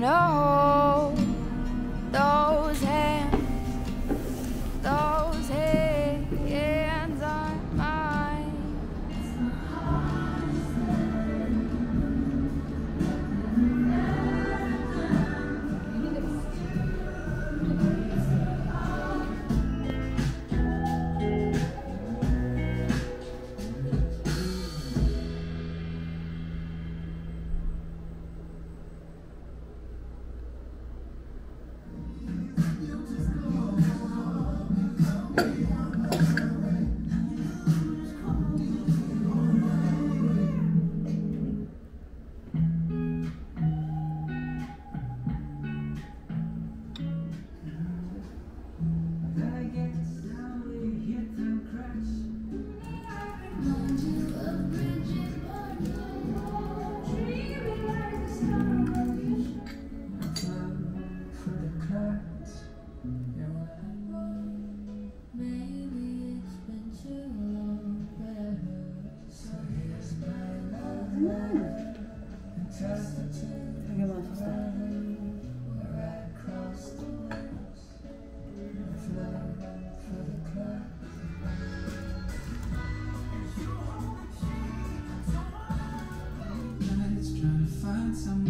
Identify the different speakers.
Speaker 1: Somebody's
Speaker 2: someone